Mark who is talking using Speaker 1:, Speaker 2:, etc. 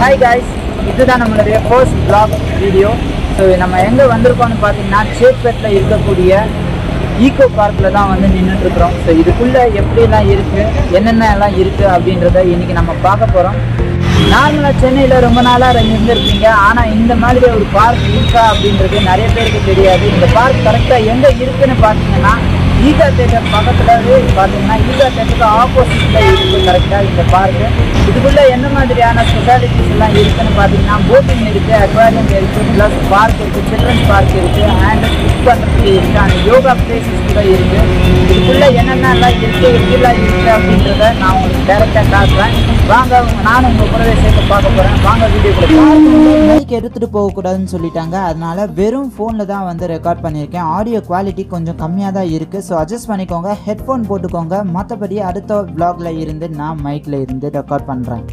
Speaker 1: Hi guys இதுதான் நம்மளுடைய first block video so நம்ம எங்கே வந்திருக்கோம்னு பார்த்தீங்கன்னா சேப்பேட்டில் இருக்கக்கூடிய ஈகோ பார்க்கில் தான் வந்து நின்றுட்டுருக்குறோம் ஸோ இதுக்குள்ளே எப்படிலாம் இருக்குது என்னென்ன எல்லாம் இருக்குது அப்படின்றத இன்றைக்கி நம்ம பார்க்க போகிறோம் நார்மலாக சென்னையில் ரொம்ப நாளாக இருந்திருப்பீங்க ஆனால் இந்த மாதிரி ஒரு பார்க் இருக்கா அப்படின்றது நிறைய பேருக்கு தெரியாது. இந்த பார்க் கரெக்டாக எங்கே இருக்குதுன்னு பார்த்தீங்கன்னா ஈகா தேட்டர் பக்கத்துலவே பார்த்தீங்கன்னா ஈகா தேட்டருக்கு ஆப்போசிட்டில் இருக்குது கரெக்டாக இந்த பார்க்கு இதுக்குள்ளே என்ன மாதிரியான ஸ்பெஷாலிட்டிஸ் எல்லாம் இருக்குன்னு பார்த்தீங்கன்னா போட்டிங் இருக்குது அக்வாரியம் இருக்குது ப்ளஸ் பார்க் இருக்குது சில்ட்ரன்ஸ் பார்க் இருக்குது அண்ட் குக் பண்ணுறதுக்கு இருக்குது அண்ட் யோகா பிளேசஸ் கூட இருக்குது இதுக்குள்ளே என்னென்னலாம் இருக்குது எப்படிலாம் இருக்குது அப்படின்றத நான் உங்களுக்கு டேரெக்டாக காட்டுறேன். வாங்க நானும் உங்கள் கூடவே சேர்த்து பார்க்க போகிறேன் வாங்க வீடியோ மைக் எடுத்துகிட்டு போகக்கூடாதுன்னு சொல்லிட்டாங்க. அதனால வெறும் ஃபோனில் தான் வந்து ரெக்கார்ட் பண்ணியிருக்கேன். ஆடியோ குவாலிட்டி கொஞ்சம் கம்மியாக தான் இருக்குது ஸோ அட்ஜஸ்ட் பண்ணிக்கோங்க. ஹெட்ஃபோன் போட்டுக்கோங்க. மற்றபடி அடுத்த vlogல இருந்து நான் மைக்கில் இருந்து ரெக்கார்ட் பண்ணுறேன்